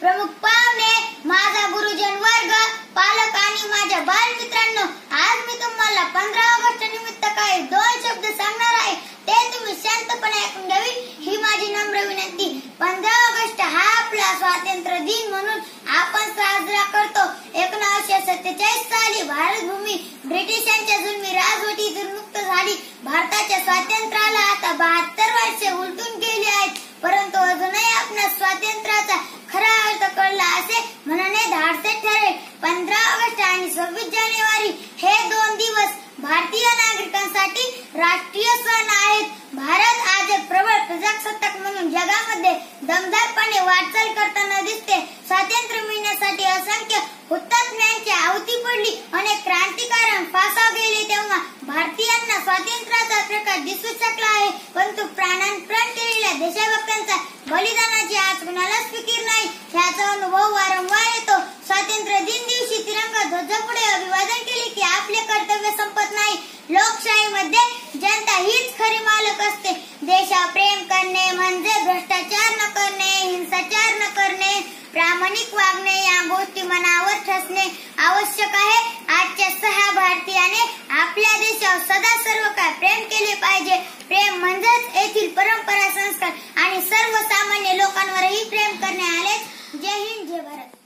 प्रमुख पाहुणे माझा गुरुजन वर्ग पालक आणि माझ्या बालमित्रांनो आज मी तुम्हाला पंधरा ऑगस्ट निमित्त काही दोन शब्द सांगणार आहे ते तुम्ही शांतपणे ऐकून घ्यावी. ही माझी नम्र विनंती. पंधरा ऑगस्ट हा आपला स्वातंत्र्य दिन म्हणून आपण साजरा करतो. एकोणीसशे सत्तेचाळीस साली भारत भूमी ब्रिटिशांच्या जुलमी राजवटीतून मुक्त झाली. भारताच्या स्वातंत्र्याला आता बहात्तर वर्षे उलटून गेली आहेत परंतु अजूनही आपल्या स्वातंत्र्याचा खरा अर्थ कळला असे म्हणणे धाडसे ठरेल पंधरा ऑगस्ट आणि सव्वीस जानेवारी हे दोन दिवस भारतीय नागरिकांसाठी राष्ट्रीय सण आहेत. भारत आज एक प्रबळ प्रजासत्ताक म्हणून जगामध्ये दमदारपणे वाटचाल करताना दिसते. स्वातंत्र्य मिळण्यासाठी असंख्य हुतात्म्यांची आहुती पडली. अनेक क्रांतिकारक फासा गेले तेव्हा भारतीयांना स्वातंत्र्याचा प्रकाश दिसू शकला आहे. परंतु प्राणांप्राण केलेल्या देशभक्तांचा बलिदानाची आज कुणालाच फिकीर नाही. ह्याचा अनुभव वारंवार लोकशाहीमध्ये जनता हीच खरी मालक असते. देशावर प्रेम करणे म्हणजे भ्रष्टाचार न करणे हिंसाचार न करणे प्रामाणिक वागणे या गोष्टी मनावर ठसणे आवश्यक आहे. आजच्या सहा भारतीयाने आपल्या देशावर सदा सर्व काय प्रेम केले पाहिजे. प्रेम म्हणजेच येथील परंपरा संस्कार आणि सर्वसामान्य लोकांवरही प्रेम करणे आले. जय हिंद जय भारत.